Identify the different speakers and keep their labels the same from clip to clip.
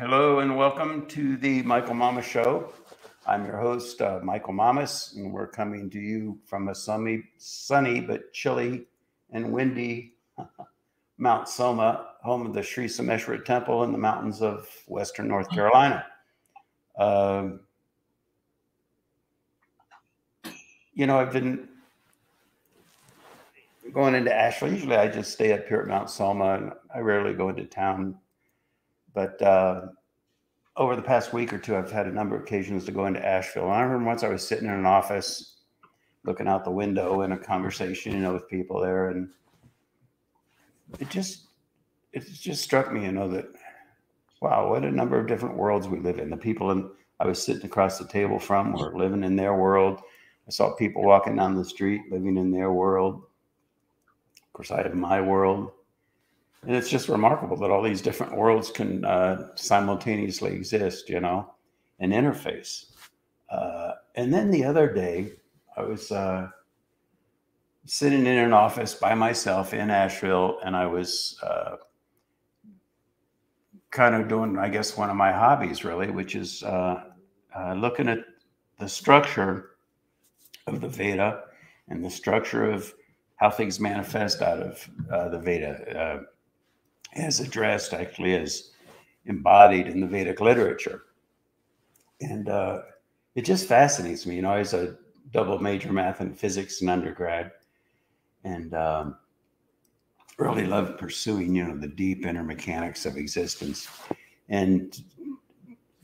Speaker 1: Hello and welcome to the Michael Mamas Show. I'm your host, uh, Michael Mamas, and we're coming to you from a sunny, sunny but chilly and windy Mount Soma, home of the Sri Someshwara Temple in the mountains of western North Carolina. Uh, you know, I've been going into Asheville. Usually I just stay up here at Mount Soma, and I rarely go into town but uh, over the past week or two, I've had a number of occasions to go into Asheville. And I remember once I was sitting in an office looking out the window in a conversation, you know, with people there, and it just it just struck me, you know, that wow, what a number of different worlds we live in. The people in I was sitting across the table from were living in their world. I saw people walking down the street living in their world. Of course, I have my world. And it's just remarkable that all these different worlds can uh, simultaneously exist, you know, and interface. Uh, and then the other day, I was uh, sitting in an office by myself in Asheville, and I was uh, kind of doing, I guess, one of my hobbies, really, which is uh, uh, looking at the structure of the Veda and the structure of how things manifest out of the Veda as addressed, actually, as embodied in the Vedic literature. And uh, it just fascinates me. You know, I was a double major math and physics in undergrad, and um, really loved pursuing, you know, the deep inner mechanics of existence. And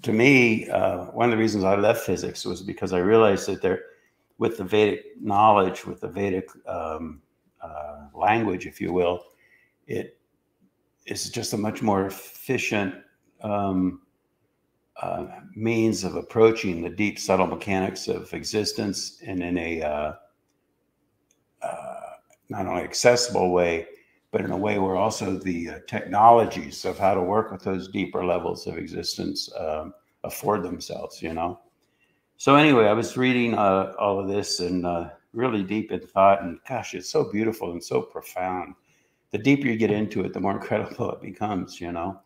Speaker 1: to me, uh, one of the reasons I left physics was because I realized that there, with the Vedic knowledge, with the Vedic um, uh, language, if you will, it is just a much more efficient um, uh, means of approaching the deep, subtle mechanics of existence and in a uh, uh, not only accessible way, but in a way where also the uh, technologies of how to work with those deeper levels of existence um, afford themselves, you know. So anyway, I was reading uh, all of this and uh, really deep in thought, and gosh, it's so beautiful and so profound the deeper you get into it, the more incredible it becomes, you know.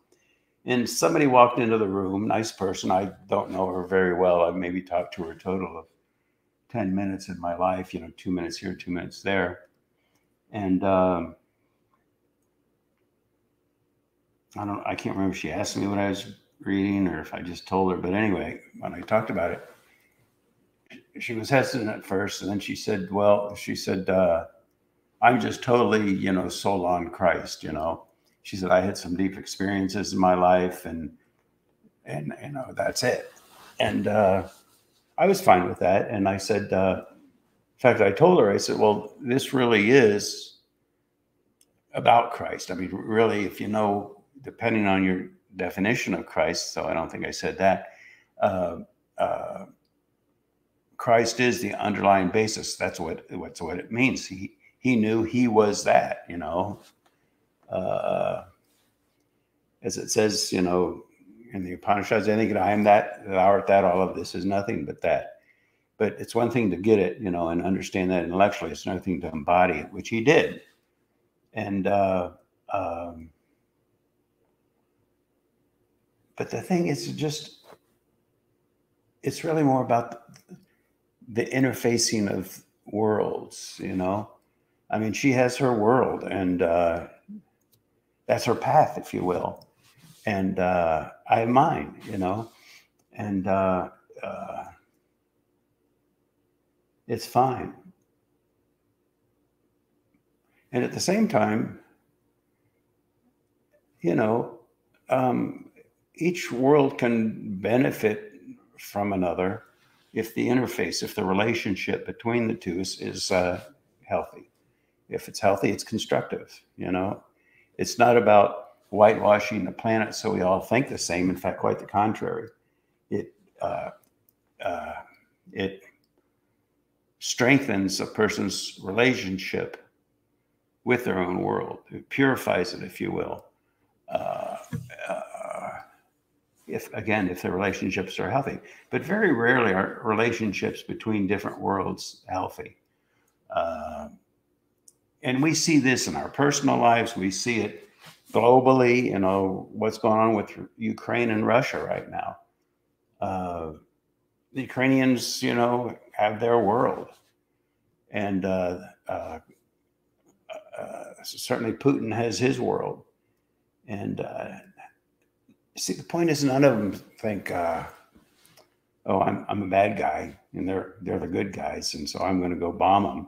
Speaker 1: And somebody walked into the room, nice person. I don't know her very well. I've maybe talked to her a total of 10 minutes in my life, you know, two minutes here, two minutes there. And um, I don't, I can't remember if she asked me what I was reading or if I just told her. But anyway, when I talked about it, she was hesitant at first. And then she said, well, she said, uh, I'm just totally, you know, soul on Christ, you know. She said, I had some deep experiences in my life and, and, you know, that's it. And uh, I was fine with that. And I said, uh, in fact, I told her, I said, well, this really is about Christ. I mean, really, if you know, depending on your definition of Christ, so I don't think I said that, uh, uh, Christ is the underlying basis. That's what, what's what it means. He, he knew he was that, you know. Uh, as it says, you know, in the Upanishads, I think I am that, thou art that, all of this is nothing but that. But it's one thing to get it, you know, and understand that intellectually. It's another thing to embody it, which he did. And, uh, um, but the thing is just, it's really more about the interfacing of worlds, you know I mean, she has her world, and uh, that's her path, if you will. And uh, I have mine, you know, and uh, uh it's fine. And at the same time, you know, um, each world can benefit from another if the interface, if the relationship between the two is, is uh, healthy if it's healthy, it's constructive. You know, it's not about whitewashing the planet so we all think the same. In fact, quite the contrary. It uh, uh, it strengthens a person's relationship with their own world. It purifies it, if you will. Uh, uh if again, if the relationships are healthy, but very rarely are relationships between different worlds healthy. Uh, and we see this in our personal lives. We see it globally, you know, what's going on with Ukraine and Russia right now. Uh, the Ukrainians, you know, have their world. And uh, uh, uh certainly Putin has his world. And uh, see, the point is, none of them think, uh, oh, I'm, I'm a bad guy and they're, they're the good guys. And so I'm going to go bomb them.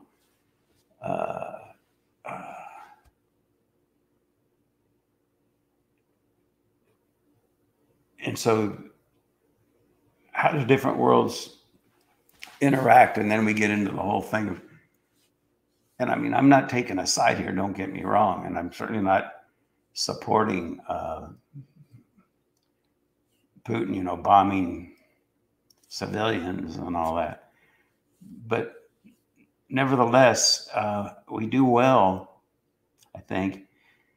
Speaker 1: And so how do different worlds interact? And then we get into the whole thing of and i mean i'm not taking a side here don't get me wrong and i'm certainly not supporting uh, putin you know bombing civilians and all that. But nevertheless uh, we do well i think.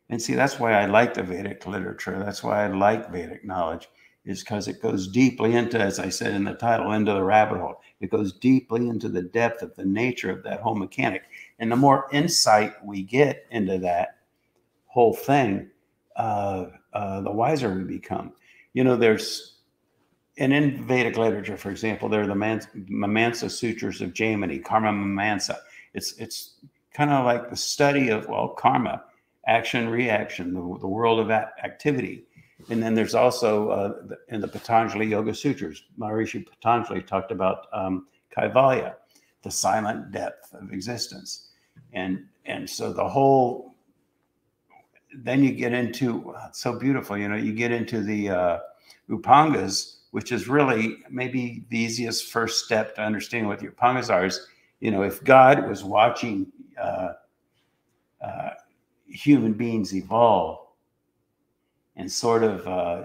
Speaker 1: And see that's why i like the vedic literature. That's why i like vedic knowledge is because it goes deeply into, as I said in the title, into the rabbit hole. It goes deeply into the depth of the nature of that whole mechanic. And the more insight we get into that whole thing, uh, uh, the wiser we become. You know, there's, and in Vedic literature, for example, there are the Mimamsa Sutras of Jaimini, Karma Mimamsa. It's, it's kind of like the study of, well, karma, action, reaction, the, the world of activity and then there's also uh, in the Patanjali Yoga Sutras, Maharishi Patanjali talked about um, Kaivalya, the silent depth of existence. And, and so the whole, then you get into, so beautiful, you know, you get into the uh, Upangas, which is really maybe the easiest first step to understanding what the Upangas are is, you know, if God was watching uh, uh, human beings evolve, and sort of uh,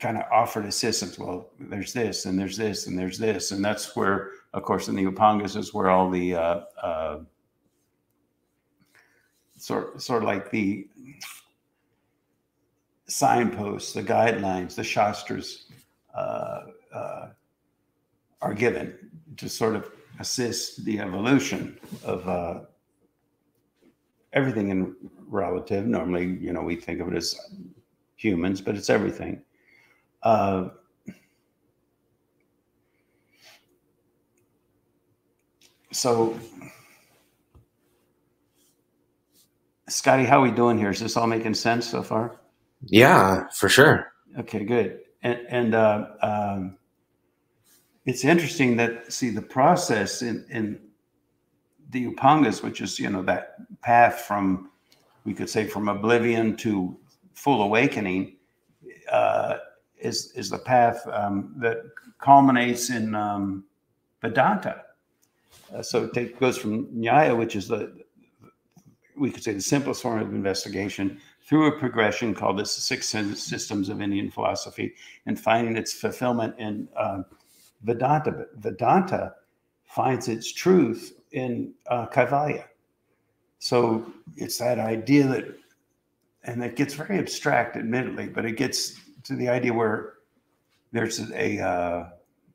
Speaker 1: kind of offered assistance. Well, there's this, and there's this, and there's this, and that's where, of course, in the Upangas is where all the uh, uh, sort sort of like the signposts, the guidelines, the shastras uh, uh, are given to sort of assist the evolution of uh, everything in relative. Normally, you know, we think of it as humans, but it's everything. Uh, so, Scotty, how are we doing here? Is this all making sense so far?
Speaker 2: Yeah, for sure.
Speaker 1: Okay, good. And, and uh, um, it's interesting that see the process in, in the Upangas, which is you know that path from we could say from oblivion to full awakening uh, is is the path um, that culminates in um, Vedanta. Uh, so it goes from Nyaya, which is the we could say the simplest form of investigation, through a progression called the Six Systems of Indian Philosophy, and finding its fulfillment in uh, Vedanta. But Vedanta finds its truth in uh, Kaivalya. So it's that idea that and it gets very abstract, admittedly, but it gets to the idea where there's a uh,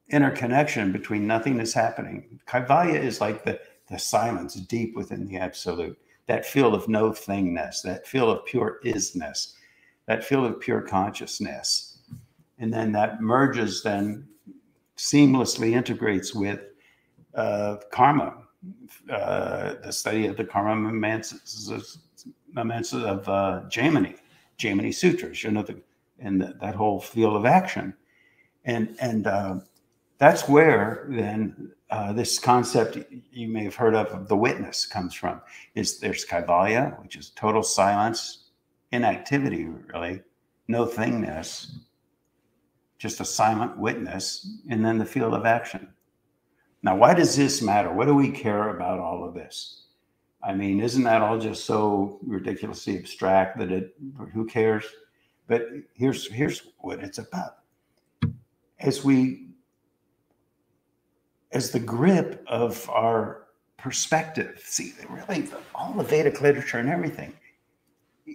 Speaker 1: interconnection between nothing is happening. Kaivalya is like the the silence deep within the absolute, that field of no thingness, that field of pure isness, that field of pure consciousness, and then that merges, then seamlessly integrates with uh, karma, uh, the study of the karma Mimamsa of uh, Jaimini, Jaimini Sutras, you know, the, and the, that whole field of action. And, and uh, that's where then uh, this concept you may have heard of, of the witness comes from. Is there's Kaivalya, which is total silence, inactivity, really, no thingness, just a silent witness, and then the field of action. Now, why does this matter? What do we care about all of this? I mean, isn't that all just so ridiculously abstract that it who cares? But here's here's what it's about. As we as the grip of our perspective, see really all the Vedic literature and everything,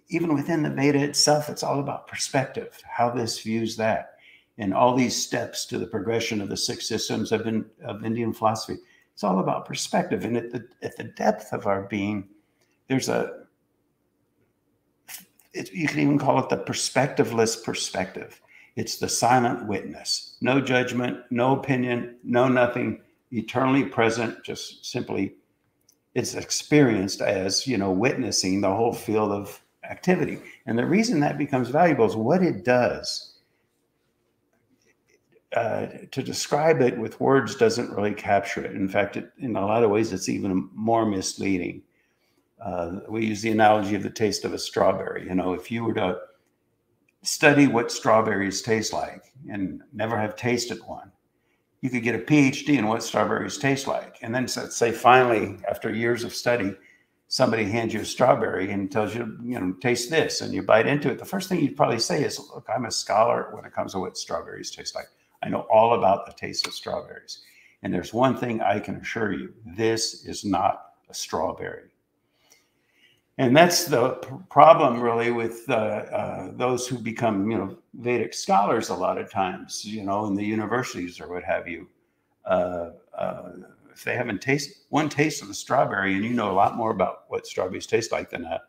Speaker 1: even within the Veda itself, it's all about perspective, how this views that, and all these steps to the progression of the six systems of, in, of Indian philosophy it's all about perspective. And at the, at the depth of our being, there's a, it, you can even call it the perspectiveless perspective. It's the silent witness. No judgment, no opinion, no nothing, eternally present, just simply it's experienced as, you know, witnessing the whole field of activity. And the reason that becomes valuable is what it does. Uh, to describe it with words doesn't really capture it. In fact, it, in a lot of ways, it's even more misleading. Uh, we use the analogy of the taste of a strawberry. You know, if you were to study what strawberries taste like and never have tasted one, you could get a PhD in what strawberries taste like. And then, say, finally, after years of study, somebody hands you a strawberry and tells you, you know, taste this, and you bite into it. The first thing you'd probably say is, Look, I'm a scholar when it comes to what strawberries taste like. I know all about the taste of strawberries. And there's one thing I can assure you this is not a strawberry. And that's the problem, really, with uh, uh, those who become, you know, Vedic scholars. A lot of times, you know, in the universities or what have you, uh, uh, if they haven't tasted one taste of a strawberry, and you know a lot more about what strawberries taste like than a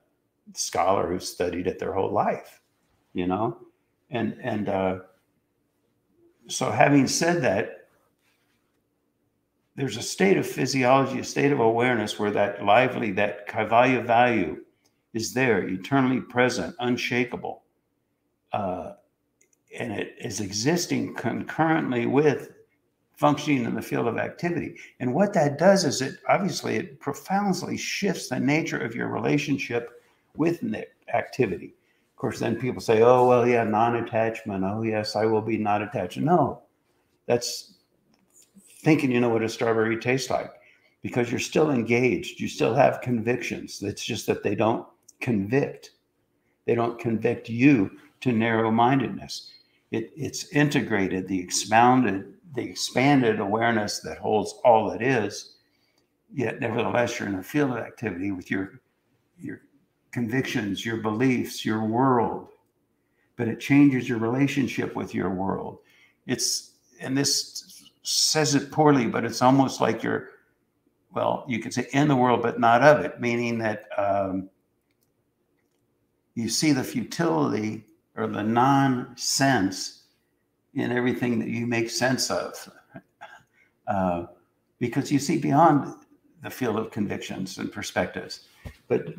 Speaker 1: scholar who's studied it their whole life, you know, and and uh, so having said that, there's a state of physiology, a state of awareness where that lively, that kaivalya value is there, eternally present, unshakable. Uh, and it is existing concurrently with functioning in the field of activity. And what that does is it obviously it profoundly shifts the nature of your relationship with activity. Of course, then people say, oh, well, yeah, non attachment. Oh, yes, I will be not attached. No, that's thinking you know what a strawberry tastes like because you're still engaged. You still have convictions. It's just that they don't convict. They don't convict you to narrow mindedness. It, it's integrated, the expounded, the expanded awareness that holds all that is. Yet, nevertheless, you're in a field of activity with your your convictions, your beliefs, your world. But it changes your relationship with your world. It's and this says it poorly, but it's almost like you're, well, you could say in the world, but not of it, meaning that um, you see the futility or the nonsense in everything that you make sense of, uh, because you see beyond the field of convictions and perspectives. But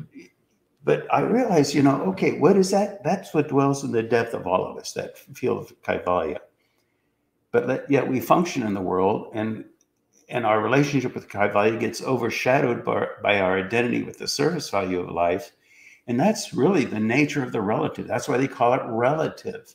Speaker 1: but I realize, you know, okay, what is that? That's what dwells in the depth of all of us, that field of kaivalya but yet we function in the world and and our relationship with kaivalya gets overshadowed by, by our identity with the service value of life. And that's really the nature of the relative. That's why they call it relative.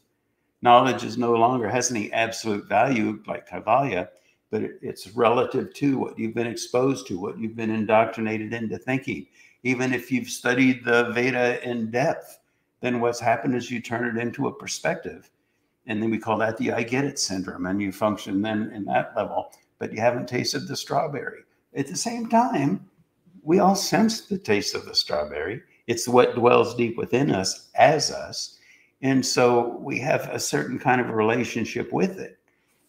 Speaker 1: Knowledge is no longer has any absolute value like kaivalya but it, it's relative to what you've been exposed to what you've been indoctrinated into thinking even if you've studied the veda in depth then what's happened is you turn it into a perspective and then we call that the I get it syndrome. And you function then in that level, but you haven't tasted the strawberry. At the same time, we all sense the taste of the strawberry. It's what dwells deep within us as us. And so we have a certain kind of relationship with it.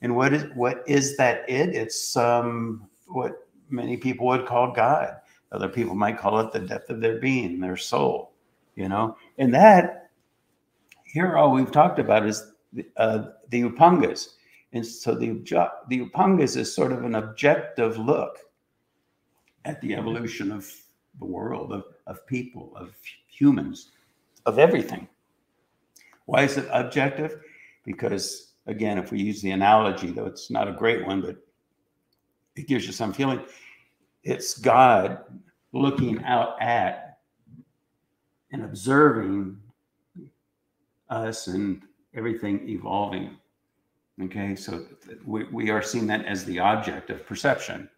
Speaker 1: And what is what is that it? It's um, what many people would call God. Other people might call it the depth of their being, their soul, you know. And that here all we've talked about is uh, the Upangas. And so the, the Upangas is sort of an objective look at the evolution of the world, of, of people, of humans, of everything. Why is it objective? Because, again, if we use the analogy, though it's not a great one, but it gives you some feeling, it's God looking out at and observing us and everything evolving. Okay, so we, we are seeing that as the object of perception,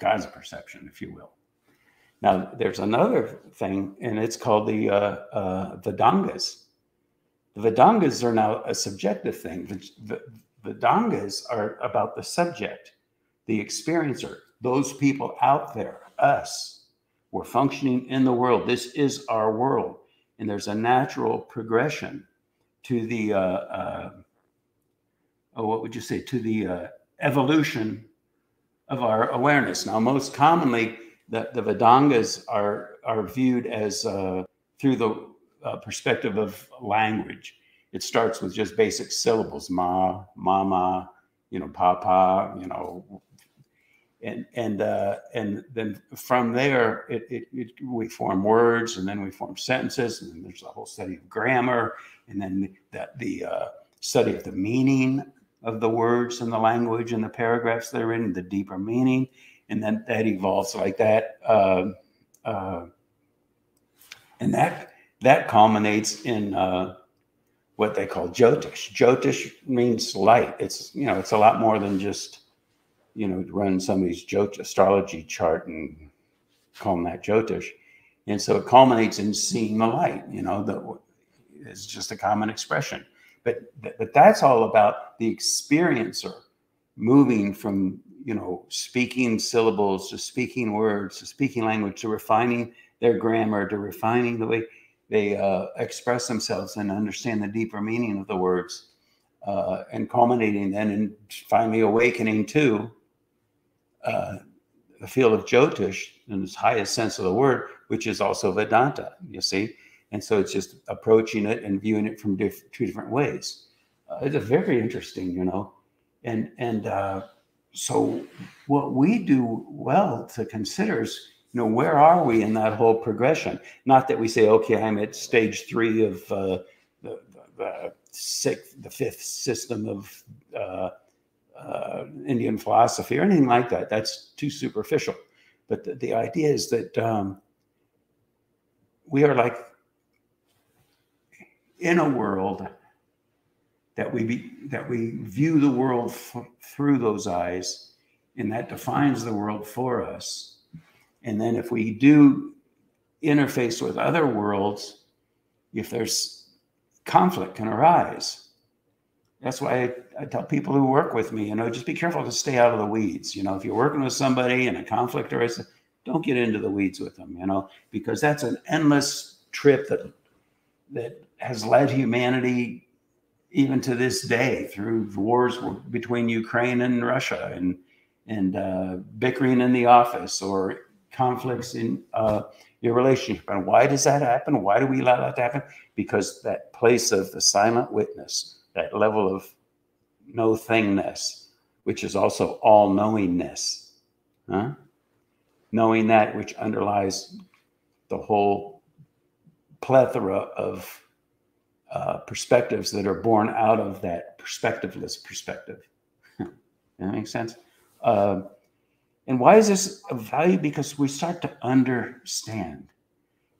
Speaker 1: God's perception, if you will. Now, there's another thing, and it's called the uh, uh, Vedangas. The Vedangas are now a subjective thing. The, the Vedangas are about the subject, the experiencer, those people out there, us. We're functioning in the world. This is our world. And there's a natural progression to the uh, uh, oh, what would you say to the uh, evolution of our awareness. Now, most commonly, the, the Vedangas are are viewed as uh, through the uh, perspective of language. It starts with just basic syllables, ma, mama, you know, papa, you know, and and uh, and then from there it, it, it, we form words and then we form sentences and then there's a whole study of grammar and then that the uh, study of the meaning of the words and the language and the paragraphs that are in the deeper meaning and then that evolves like that uh, uh and that that culminates in uh, what they call Jyotish. Jyotish means light. It's you know it's a lot more than just you know run somebody's Jyot astrology chart and call them that Jyotish. And so it culminates in seeing the light. You know that is just a common expression. But but that's all about the experiencer moving from you know speaking syllables to speaking words to speaking language to refining their grammar to refining the way they uh, express themselves and understand the deeper meaning of the words, uh, and culminating then in finally awakening to uh, the field of Jyotish in its highest sense of the word, which is also Vedanta, you see. And so it's just approaching it and viewing it from diff- two different ways. Uh, it's a very interesting, you know. And, and uh, so what we do well to consider is you know where are we in that whole progression not that we say okay i'm at stage three of uh, the, the, sixth the fifth system of uh, indian philosophy or anything like that. That's too superficial. But the, the idea is that um, we are like in a world that we be, that we view the world through those eyes and that defines the world for us. And then if we do interface with other worlds, if there's conflict can arise. That's why I, I, tell people who work with me, you know, just be careful to stay out of the weeds. You know, if you're working with somebody in a conflict arises, don't get into the weeds with them, you know, because that's an endless trip that that has led humanity even to this day through wars between Ukraine and Russia and and uh, bickering in the office or conflicts in uh, your relationship. And why does that happen? Why do we allow that to happen? Because that place of the silent witness, that level of no thingness, which is also all knowingness, huh? knowing that which underlies the whole plethora of uh, perspectives that are born out of that perspectiveless perspective. that makes sense? Uh, and why is this of value? Because we start to understand.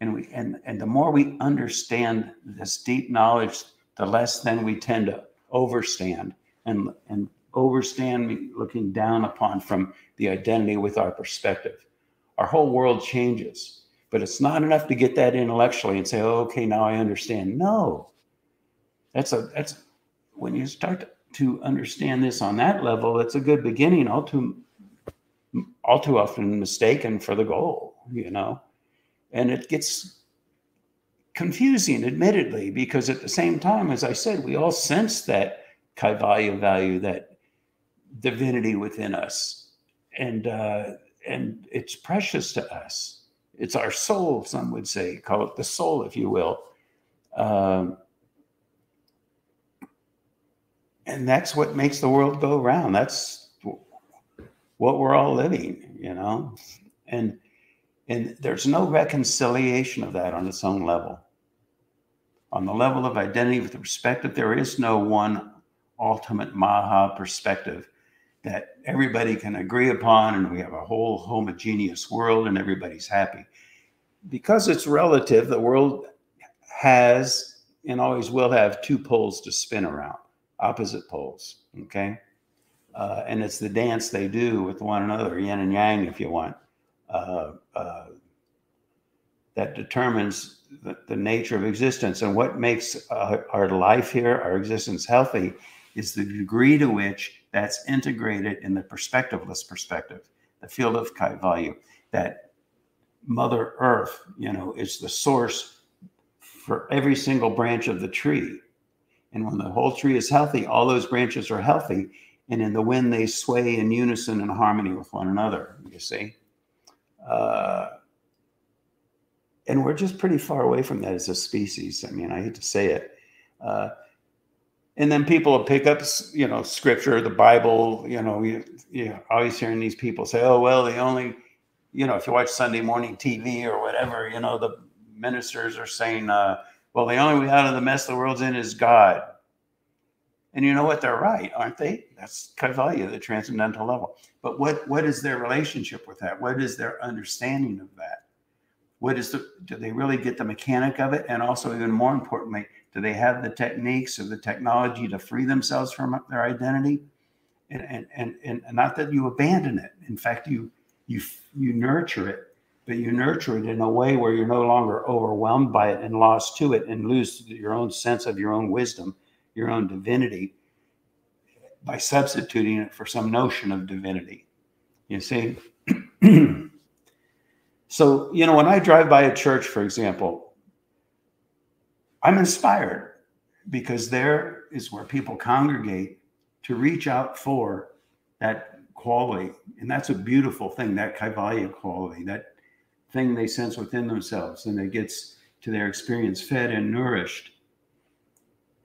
Speaker 1: And we and, and the more we understand this deep knowledge, the less then we tend to overstand and and overstand looking down upon from the identity with our perspective. Our whole world changes. But it's not enough to get that intellectually and say, oh, okay, now I understand. No. That's a that's when you start to understand this on that level, it's a good beginning. All too all too often mistaken for the goal, you know? And it gets confusing, admittedly, because at the same time, as I said, we all sense that kaivalya value, that divinity within us. And, uh, and it's precious to us. It's our soul, some would say, call it the soul, if you will. Um, and that's what makes the world go round. That's what we're all living, you know? And and there's no reconciliation of that on its own level. On the level of identity with perspective, there is no one ultimate Maha perspective that everybody can agree upon, and we have a whole homogeneous world and everybody's happy. Because it's relative, the world has and always will have two poles to spin around, opposite poles. Okay uh, and it's the dance they do with one another, yin and yang, if you want, uh, uh, that determines the, the, nature of existence. And what makes uh, our life here, our existence healthy, is the degree to which that's integrated in the perspectiveless perspective, the field of value, that Mother Earth, you know, is the source for every single branch of the tree. And when the whole tree is healthy, all those branches are healthy and in the wind they sway in unison and harmony with one another you see uh, and we're just pretty far away from that as a species. I mean, I hate to say it. Uh, and then people pick up, you know, scripture, the Bible. You know, you, you always hearing these people say, "Oh, well, the only," you know, if you watch Sunday morning TV or whatever, you know, the ministers are saying, uh, "Well, the only way out of the mess the world's in is God." And you know what? They're right, aren't they? That's Kaivalya, the transcendental level. But what what is their relationship with that? What is their understanding of that? What is the do they really get the mechanic of it? And also, even more importantly, do they have the techniques or the technology to free themselves from their identity? And and and, and not that you abandon it. In fact, you you you nurture it, but you nurture it in a way where you're no longer overwhelmed by it and lost to it and lose your own sense of your own wisdom your own divinity by substituting it for some notion of divinity. You see? so, you know, when I drive by a church, for example, I'm inspired because there is where people congregate to reach out for that quality. And that's a beautiful thing, that Kaivalya quality, that thing they sense within themselves and it gets to their experience fed and nourished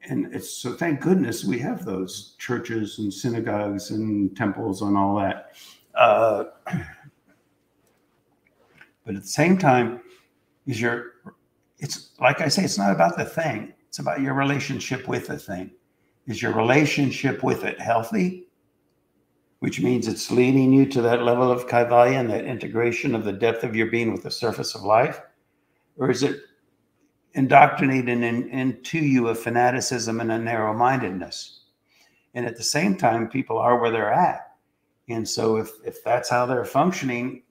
Speaker 1: and it's so thank goodness we have those churches and synagogues and temples and all that. Uh, but at the same time, is your it's like I say, it's not about the thing; it's about your relationship with the thing. Is your relationship with it healthy? Which means it's leading you to that level of kaivalya and that integration of the depth of your being with the surface of life, or is it indoctrinating in, into you a fanaticism and a narrow mindedness. And at the same time, people are where they're at. And so if, if that's how they're functioning,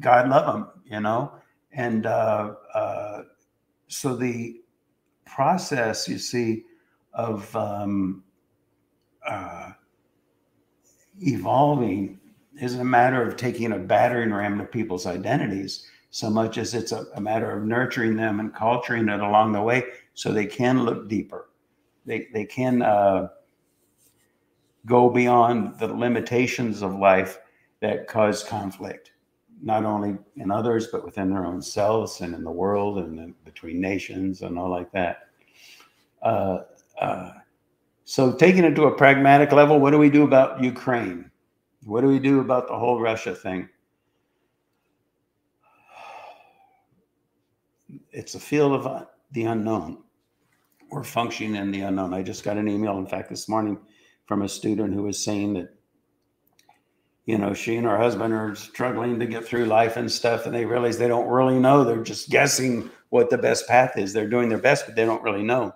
Speaker 1: God love them, you know? And uh, uh, so the process, you see, of um, uh, evolving isn't a matter of taking a battering ram to people's identities so much as it's a, a, matter of nurturing them and culturing it along the way so they can look deeper. They, they can uh, go beyond the limitations of life that cause conflict, not only in others, but within their own selves and in the world and between nations and all like that. Uh, uh, so, taking it to a pragmatic level, what do we do about Ukraine? What do we do about the whole Russia thing? It's a field of uh, the unknown. We're functioning in the unknown. I just got an email, in fact, this morning from a student who was saying that, you know, she and her husband are struggling to get through life and stuff, and they realize they don't really know. They're just guessing what the best path is. They're doing their best, but they don't really know.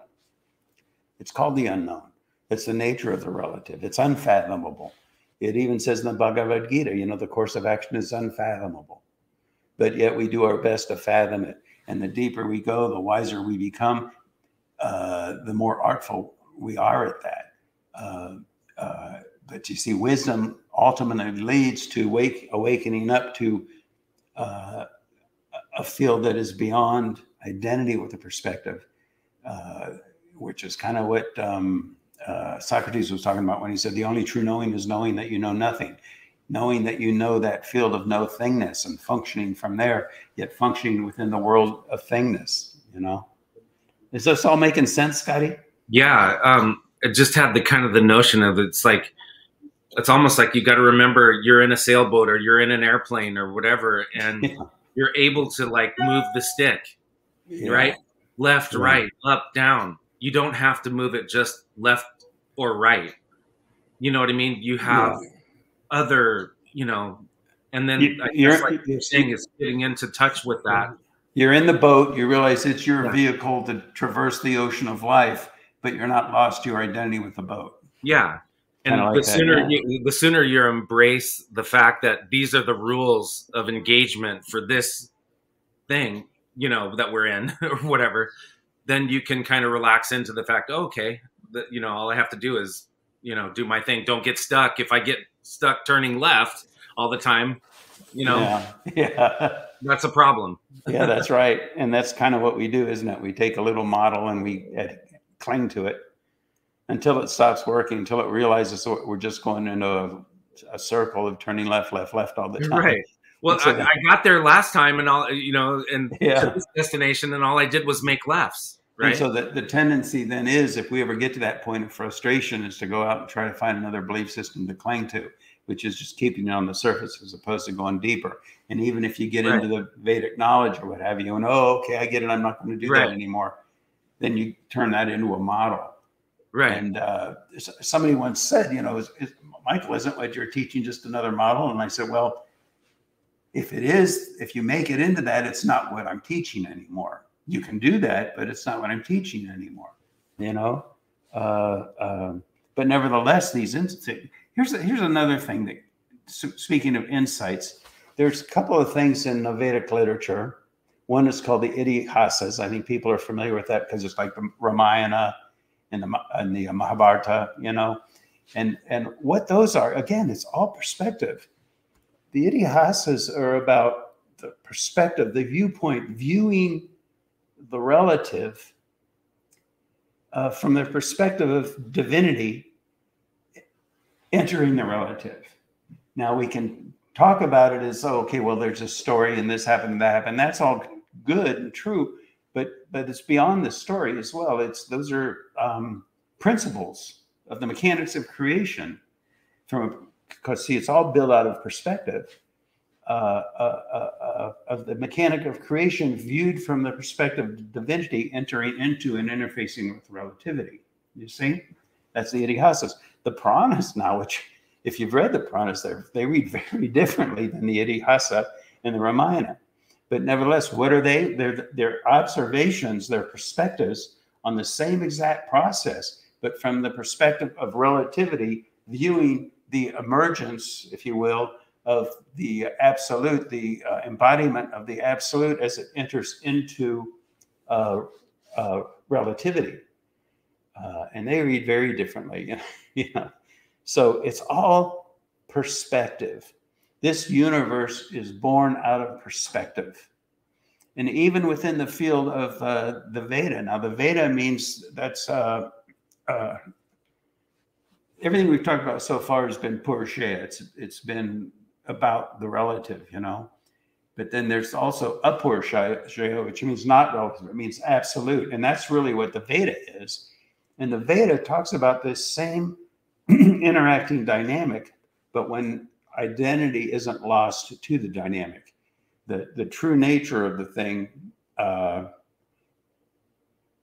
Speaker 1: It's called the unknown. It's the nature of the relative. It's unfathomable. It even says in the Bhagavad Gita, you know, the course of action is unfathomable. But yet we do our best to fathom it. And the deeper we go, the wiser we become, uh, the more artful we are at that. Uh, uh, but you see, wisdom ultimately leads to wake, awakening up to uh, a field that is beyond identity with a perspective, uh, which is kind of what um, uh, Socrates was talking about when he said, The only true knowing is knowing that you know nothing knowing that you know that field of no thingness and functioning from there, yet functioning within the world of thingness, you know? Is this all making sense, Scotty?
Speaker 2: Yeah. Um, I just had the kind of the notion of it's like, it's almost like you got to remember you're in a sailboat or you're in an airplane or whatever, and yeah. you're able to like move the stick, yeah. right? Left, yeah. right, up, down. You don't have to move it just left or right. You know what I mean? You have other, you know, and then you, you're, like you're saying is getting into touch with that.
Speaker 1: You're in the boat. You realize it's your yeah. vehicle to traverse the ocean of life, but you're not lost your identity with the boat.
Speaker 2: Yeah, and like the sooner that, yeah. you, the sooner you embrace the fact that these are the rules of engagement for this thing, you know, that we're in or whatever, then you can kind of relax into the fact, oh, okay, that you know, all I have to do is you know do my thing. Don't get stuck. If I get stuck turning left all the time, you know,
Speaker 1: yeah, yeah.
Speaker 2: that's a problem.
Speaker 1: yeah, that's right. And that's kind of what we do, isn't it? We take a little model and we cling to it until it stops working, until it realizes we're just going into a, a circle of turning left, left, left all the time.
Speaker 2: Right. Well,
Speaker 1: So
Speaker 2: I, I got there last time, and all you know, and
Speaker 1: Yeah.
Speaker 2: to this destination, and all I did was make laughs.
Speaker 1: And so the, the tendency then is, if we ever get to that point of frustration, is to go out and try to find another belief system to cling to, which is just keeping it on the surface as opposed to going deeper. And even if you get
Speaker 2: Right.
Speaker 1: into the Vedic knowledge or what have you, and oh, okay, I get it, I'm not going to do
Speaker 2: Right.
Speaker 1: that anymore, then you turn that into a model.
Speaker 2: right.
Speaker 1: And uh, somebody once said, you know, is, is, Michael, isn't what you're teaching just another model? And I said, well, if it is, if you make it into that, it's not what I'm teaching anymore. You can do that, but it's not what I'm teaching anymore. You know, uh, um, but nevertheless, these insights. Here's here's another thing that, speaking of insights, there's a couple of things in the Vedic literature. One is called the Itihasas. I think people are familiar with that because it's like the Ramayana and the and the Mahabharata, you know, and and what those are. Again, it's all perspective. The Itihasas are about the perspective, the viewpoint, viewing the relative uh, from the perspective of divinity entering the relative. Now we can talk about it as oh, okay, well, there's a story and this happened and that happened. That's all good and true, but but it's beyond the story as well. It's those are um, principles of the mechanics of creation. From because see, it's all built out of perspective. Uh, uh, uh, uh, of the mechanic of creation viewed from the perspective of divinity entering into and interfacing with relativity. You see, that's the Itihasas. The Puranas now, which if you've read the Puranas, they they read very differently than the Itihasa and the Ramayana. But nevertheless, what are they? They're, they're observations, they're perspectives on the same exact process, but from the perspective of relativity, viewing the emergence, if you will, of the absolute, the uh, embodiment of the absolute as it enters into uh, uh, relativity. Uh, and they read very differently. So it's all perspective. This universe is born out of perspective. And even within the field of uh, the Veda, now the Veda means that's uh, everything we've talked about so far has been Purusha. It's it's been about the relative, you know. But then there's also Apurusha, which means not relative. It means absolute, and that's really what the Veda is. And the Veda talks about this same interacting dynamic, but when identity isn't lost to the dynamic, the the true nature of the thing uh,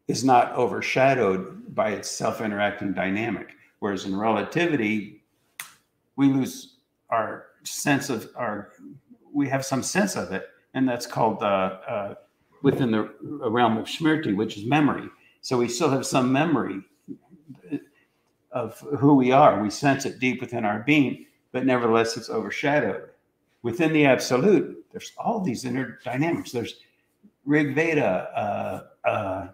Speaker 1: is not overshadowed by its self-interacting dynamic. Whereas in relativity, we lose our sense of our we have some sense of it, and that's called uh, uh, within the realm of smriti, which is memory. So we still have some memory of who we are. We sense it deep within our being, but nevertheless, it's overshadowed. Within the absolute, there's all these inner dynamics. There's Rig Veda. Uh, uh,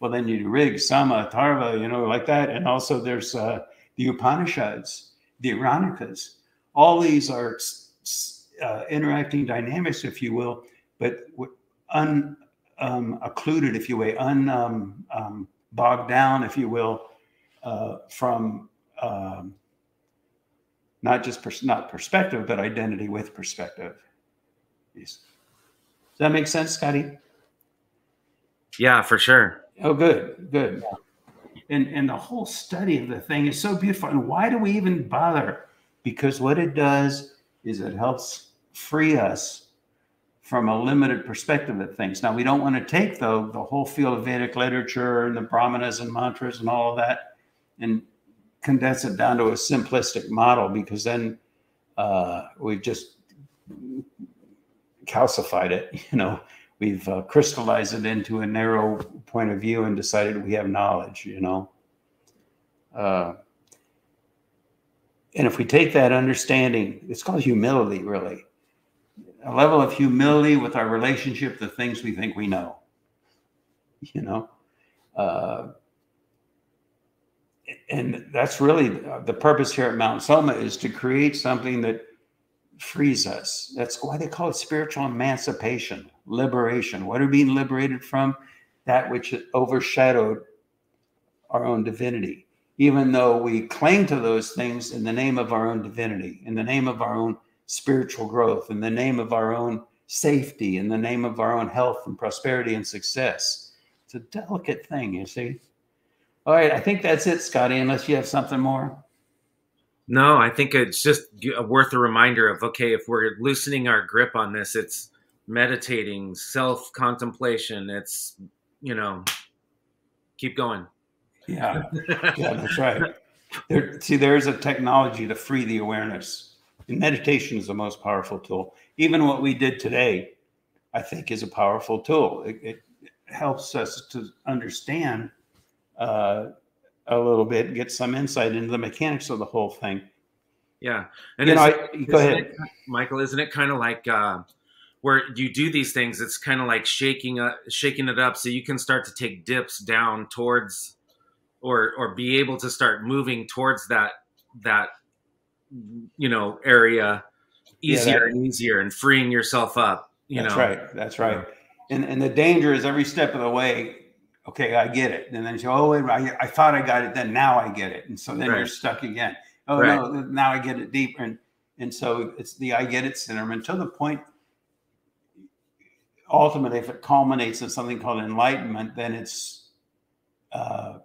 Speaker 1: well, then you do Rig, Sama, Tarva, you know, like that, and also there's uh, the Upanishads, the Aranyakas. All these are uh, interacting dynamics, if you will, but un um, occluded, if you will, un um, um, bogged down, if you will, uh, from um, not just pers- not perspective, but identity with perspective. Yes. Does that make sense, Scotty?
Speaker 2: Yeah, for sure.
Speaker 1: Oh, good, good. And and the whole study of the thing is so beautiful. And why do we even bother? Because what it does is it helps free us from a limited perspective of things. Now we don't want to take though the whole field of Vedic literature and the brahmanas and mantras and all of that and condense it down to a simplistic model because then uh, we've just calcified it. You know, we've uh, crystallized it into a narrow point of view and decided we have knowledge. You know. Uh, and if we take that understanding, it's called humility, really. A level of humility with our relationship to things we think we know. You know? Uh, and that's really the purpose here at Mount Soma is to create something that frees us. That's why they call it spiritual emancipation, liberation. What are we being liberated from? That which overshadowed our own divinity even though we cling to those things in the name of our own divinity, in the name of our own spiritual growth, in the name of our own safety, in the name of our own health and prosperity and success. It's a delicate thing, you see. All right, I think that's it, Scotty, unless you have something more.
Speaker 2: No, I think it's just worth a reminder of okay, if we're loosening our grip on this, it's meditating, self contemplation. It's, you know, keep going.
Speaker 1: Yeah, yeah, that's right. There, see, there is a technology to free the awareness. And meditation is the most powerful tool. Even what we did today, I think, is a powerful tool. It, it helps us to understand uh, a little bit, get some insight into the mechanics of the whole thing.
Speaker 2: Yeah,
Speaker 1: and you know, I, go ahead,
Speaker 2: it, Michael. Isn't it kind of like uh, where you do these things? It's kind of like shaking up, shaking it up, so you can start to take dips down towards, or or be able to start moving towards that that you know area easier yeah, that, and easier, and freeing yourself up. You
Speaker 1: that's
Speaker 2: know,
Speaker 1: right. That's right. And and the danger is every step of the way okay, I get it. And then you say, oh, wait, I, I thought I got it. Then now I get it. And so then right. you're stuck again. Oh, right. no, now I get it deeper. And, and so it's the I get it syndrome until the point, ultimately, if it culminates in something called enlightenment, then it's uh,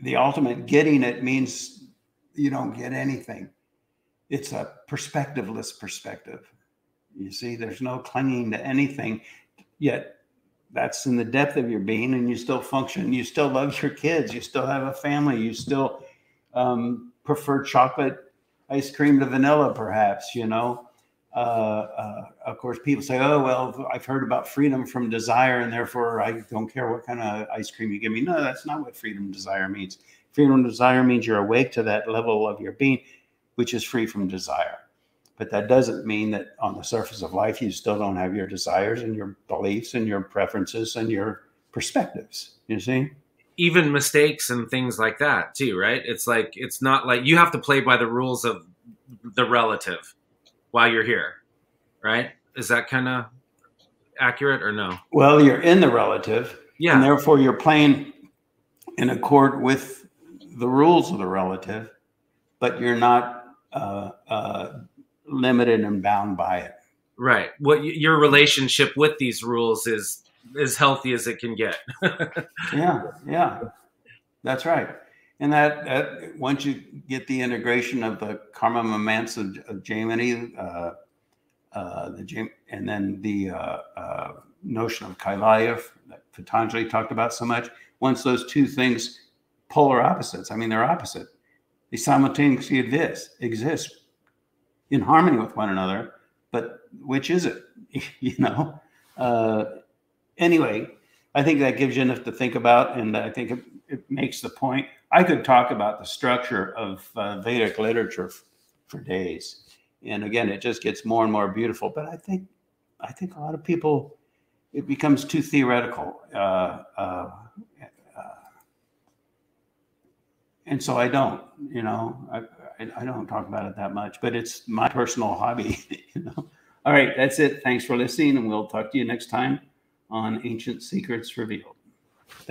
Speaker 1: the ultimate getting it means you don't get anything. It's a perspectiveless perspective. You see, there's no clinging to anything, yet that's in the depth of your being and you still function you still love your kids you still have a family you still um, prefer chocolate ice cream to vanilla perhaps you know Uh, uh, of course people say oh well i've heard about freedom from desire and therefore i don't care what kind of ice cream you give me no that's not what freedom desire means freedom desire means you're awake to that level of your being which is free from desire but that doesn't mean that on the surface of life, you still don't have your desires and your beliefs and your preferences and your perspectives. You see?
Speaker 2: Even mistakes and things like that, too, right? It's like, it's not like you have to play by the rules of the relative while you're here, right? Is that kind of accurate or no?
Speaker 1: Well, you're in the relative. Yeah. And therefore, you're playing in accord with the rules of the relative, but you're not uh, uh, limited and bound by it.
Speaker 2: Right. What your relationship with these rules is as healthy as it can get.
Speaker 1: yeah, yeah, that's right. And that, that once you get the integration of the karma mimamsa of, of Jaimini, uh, uh, the and then the uh, uh, notion of Kaivalya that Patanjali talked about so much. Once those two things, polar opposites. I mean, they're opposite. They simultaneously exist. Exist in harmony with one another, but which is it? you know. Uh, anyway, I think that gives you enough to think about, and I think it, it makes the point. I could talk about the structure of uh, Vedic literature for days, and again, it just gets more and more beautiful. But I think, I think a lot of people, it becomes too theoretical. Uh, uh, uh and so I don't, you know, I, I, I don't talk about it that much, but it's my personal hobby. You know. All right, that's it. Thanks for listening, and we'll talk to you next time on Ancient Secrets Revealed.